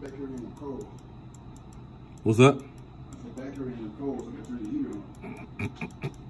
back here in the cold. What's up? Back here in the cold, so I turn the heater on.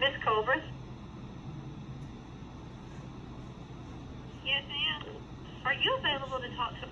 Miss Cobras? Yes, ma'am. Are you available to talk to